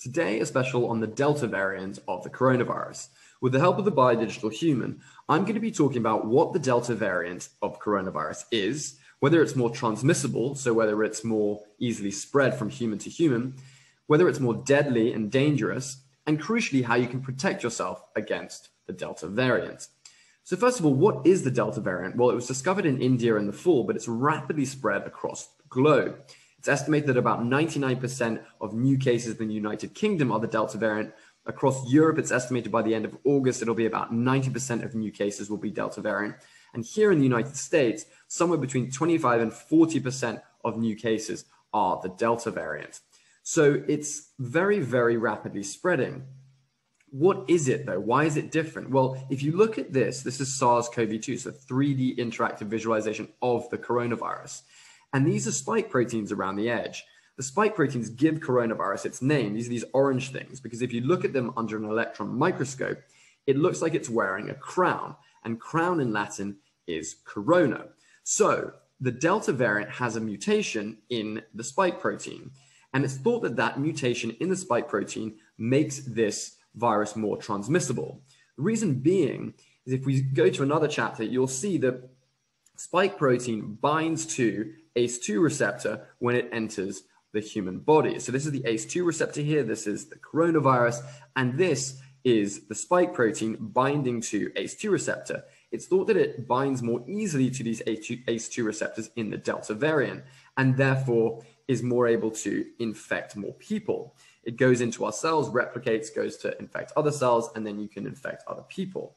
Today, a special on the Delta variant of the coronavirus. With the help of the Biodigital Human, I'm going to be talking about what the Delta variant of coronavirus is, whether it's more transmissible, so whether it's more easily spread from human to human, whether it's more deadly and dangerous, and crucially, how you can protect yourself against the Delta variant. So, first of all, what is the Delta variant? Well, it was discovered in India in the fall, but it's rapidly spread across the globe. It's estimated that about 99% of new cases in the United Kingdom are the Delta variant. Across Europe, it's estimated by the end of August, it'll be about 90% of new cases will be Delta variant. And here in the United States, somewhere between 25 and 40% of new cases are the Delta variant. So it's very, very rapidly spreading. What is it though? Why is it different? Well, if you look at this, this is SARS CoV 2, so 3D interactive visualization of the coronavirus. And these are spike proteins around the edge. The spike proteins give coronavirus its name. These are these orange things, because if you look at them under an electron microscope, it looks like it's wearing a crown. And crown in Latin is corona. So the Delta variant has a mutation in the spike protein. And it's thought that that mutation in the spike protein makes this virus more transmissible. The reason being is if we go to another chapter, you'll see that spike protein binds to ACE2 receptor when it enters the human body. So this is the ACE2 receptor here. This is the coronavirus. And this is the spike protein binding to ACE2 receptor. It's thought that it binds more easily to these ACE2 receptors in the Delta variant and therefore is more able to infect more people. It goes into our cells, replicates, goes to infect other cells, and then you can infect other people.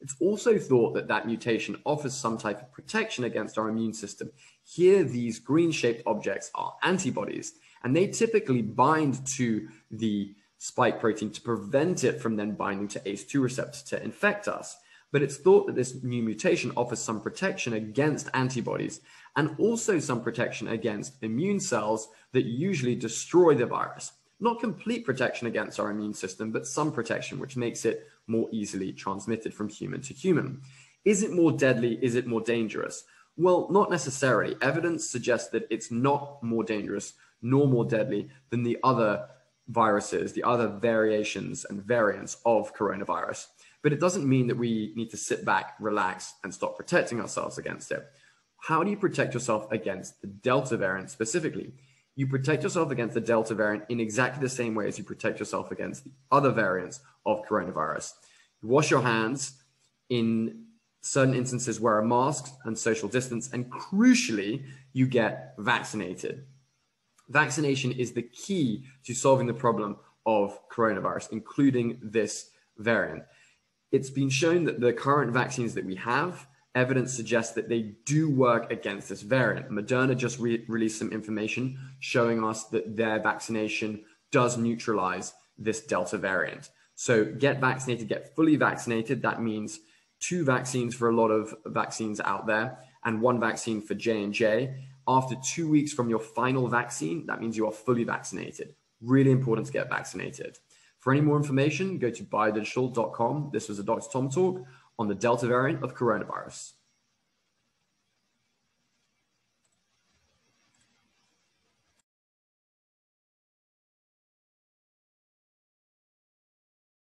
It's also thought that that mutation offers some type of protection against our immune system. Here, these green shaped objects are antibodies, and they typically bind to the spike protein to prevent it from then binding to ACE2 receptors to infect us. But it's thought that this new mutation offers some protection against antibodies and also some protection against immune cells that usually destroy the virus. Not complete protection against our immune system, but some protection, which makes it more easily transmitted from human to human. Is it more deadly? Is it more dangerous? Well, not necessarily. Evidence suggests that it's not more dangerous nor more deadly than the other viruses, the other variations and variants of coronavirus. But it doesn't mean that we need to sit back, relax, and stop protecting ourselves against it. How do you protect yourself against the Delta variant specifically? You protect yourself against the Delta variant in exactly the same way as you protect yourself against the other variants of coronavirus. You wash your hands in certain instances, wear a mask and social distance, and crucially, you get vaccinated. Vaccination is the key to solving the problem of coronavirus, including this variant. It's been shown that the current vaccines that we have evidence suggests that they do work against this variant. Moderna just re- released some information showing us that their vaccination does neutralize this Delta variant. So get vaccinated, get fully vaccinated. That means two vaccines for a lot of vaccines out there and one vaccine for J&J. After two weeks from your final vaccine, that means you are fully vaccinated. Really important to get vaccinated. For any more information, go to biodigital.com. This was a Dr. Tom talk on the Delta variant of coronavirus.